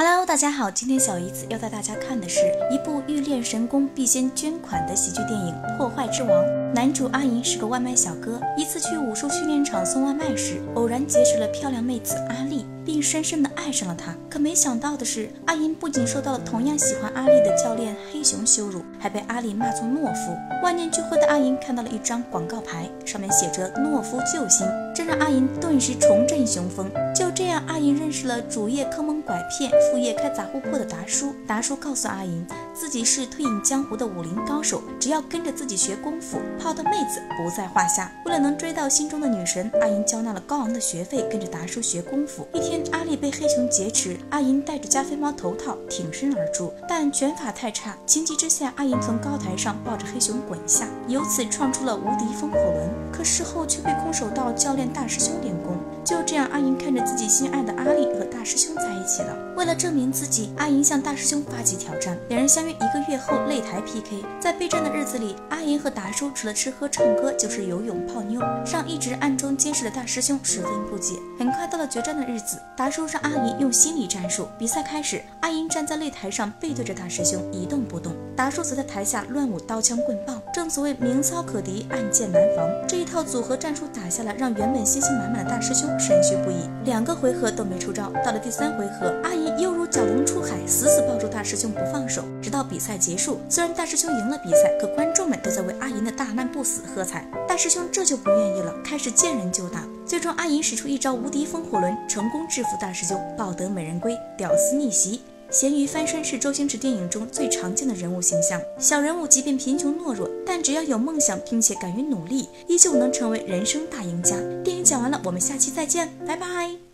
Hello。大家好，今天小姨子要带大家看的是一部欲练神功必先捐款的喜剧电影《破坏之王》。男主阿银是个外卖小哥，一次去武术训练场送外卖时，偶然结识了漂亮妹子阿丽，并深深的爱上了她。可没想到的是，阿银不仅受到了同样喜欢阿丽的教练黑熊羞辱，还被阿丽骂作懦夫。万念俱灰的阿银看到了一张广告牌，上面写着“懦夫救星”，这让阿银顿时重振雄风。就这样，阿银认识了主业坑蒙拐骗。副业开杂货铺的达叔，达叔告诉阿银，自己是退隐江湖的武林高手，只要跟着自己学功夫，泡的妹子不在话下。为了能追到心中的女神，阿银交纳了高昂的学费，跟着达叔学功夫。一天，阿丽被黑熊劫持，阿银戴着加菲猫头套挺身而出，但拳法太差，情急之下，阿银从高台上抱着黑熊滚下，由此创出了无敌风火轮。可事后却被空手道教练大师兄点功。就这样，阿银看着自己心爱的阿丽和大师兄在一起了。为了证明自己，阿银向大师兄发起挑战。两人相约一个月后擂台 PK。在备战的日子里，阿银和达叔除了吃喝唱歌，就是游泳泡妞，让一直暗中监视的大师兄十分不解。很快到了决战的日子，达叔让阿银用心理战术。比赛开始，阿银站在擂台上背对着大师兄一动不动，达叔则在台下乱舞刀枪棍棒。正所谓明操可敌，暗箭难防。这一套组合战术打下来，让原本信心满满的大师兄神虚不已。两个回合都没出招，到了第三回合，阿银犹如蛟龙出海，死死抱住大师兄不放手，直到比赛结束。虽然大师兄赢了比赛，可观众们都在为阿银的大难不死喝彩。大师兄这就不愿意了，开始见人就打。最终，阿银使出一招无敌风火轮，成功制服大师兄，抱得美人归，屌丝逆袭。咸鱼翻身是周星驰电影中最常见的人物形象。小人物即便贫穷懦弱，但只要有梦想，并且敢于努力，依旧能成为人生大赢家。电影讲完了，我们下期再见，拜拜。